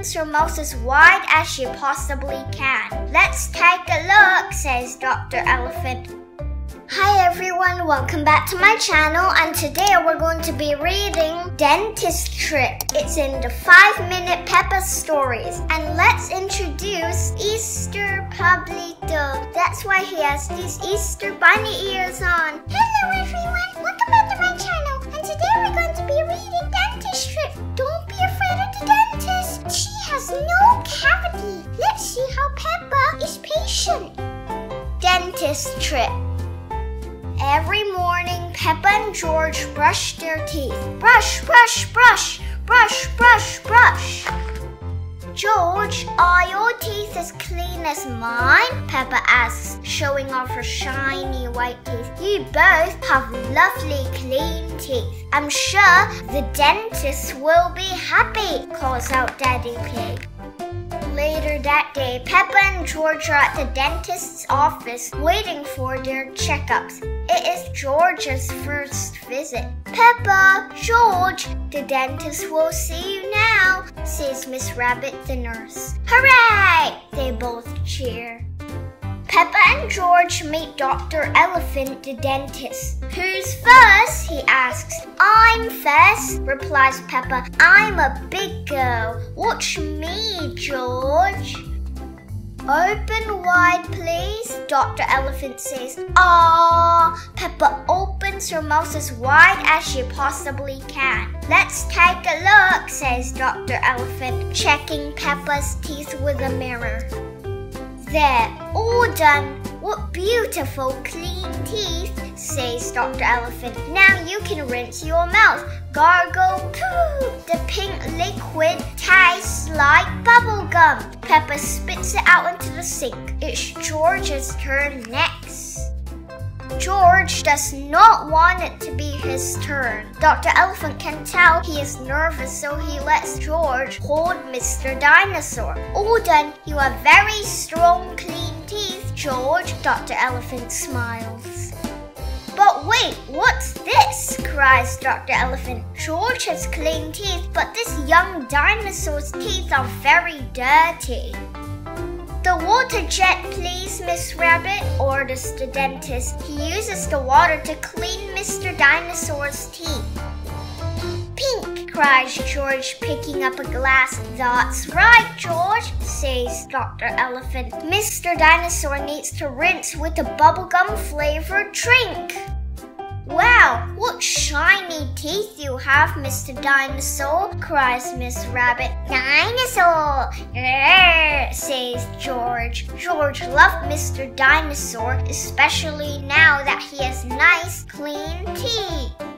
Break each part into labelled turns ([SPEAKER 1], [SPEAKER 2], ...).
[SPEAKER 1] opens her mouth as wide as she possibly can. Let's take a look, says Dr. Elephant. Hi everyone, welcome back to my channel and today we're going to be reading Dentist Trip. It's in the 5 Minute Peppa Stories. And let's introduce Easter Pablito. That's why he has these Easter bunny ears on.
[SPEAKER 2] Hello everyone, welcome back Dentist Trip.
[SPEAKER 1] Every morning, Peppa and George brush their teeth. Brush, brush, brush, brush, brush, brush. George, are your teeth as clean as mine? Peppa asks, showing off her shiny white teeth. You both have lovely clean teeth. I'm sure the dentist will be happy, calls out Daddy Pig. Later that day, Peppa and George are at the dentist's office waiting for their checkups. It is George's first visit. Peppa, George, the dentist will see you now, says Miss Rabbit the nurse. Hooray! They both cheer. Peppa and George meet Dr. Elephant, the dentist. Who's first? he asks. I'm first, replies Peppa. I'm a big girl. Watch me, George. Open wide, please, Dr. Elephant says. Ah, Peppa opens her mouth as wide as she possibly can. Let's take a look, says Dr. Elephant, checking Peppa's teeth with a mirror. There, all done. What beautiful clean teeth, says Dr. Elephant. Now you can rinse your mouth. Gargle poo. The pink liquid tastes like bubble gum. Peppa spits it out into the sink. It's George's turn next. George does not want it to be his turn. Dr. Elephant can tell he is nervous, so he lets George hold Mr. Dinosaur. All done, you have very strong, clean teeth, George. Dr. Elephant smiles. But wait, what's this? cries Dr. Elephant. George has clean teeth, but this young dinosaur's teeth are very dirty. The water jet, please, Miss Rabbit, orders the dentist. He uses the water to clean Mr. Dinosaur's teeth. Cries George, picking up a glass. That's right, George, says Dr. Elephant. Mr. Dinosaur needs to rinse with a bubblegum flavored drink. Wow, what shiny teeth you have, Mr. Dinosaur, cries Miss Rabbit. Dinosaur, says George. George loved Mr. Dinosaur, especially now that he has nice, clean teeth.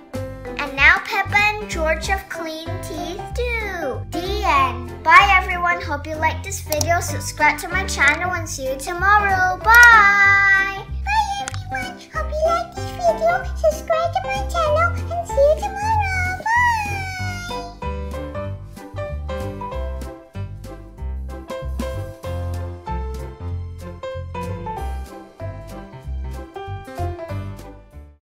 [SPEAKER 1] Now Peppa and George have clean teeth too. The end. Bye everyone, hope you liked this video. Subscribe to my channel and see you tomorrow. Bye!
[SPEAKER 2] Bye everyone, hope you liked this video. Subscribe to my channel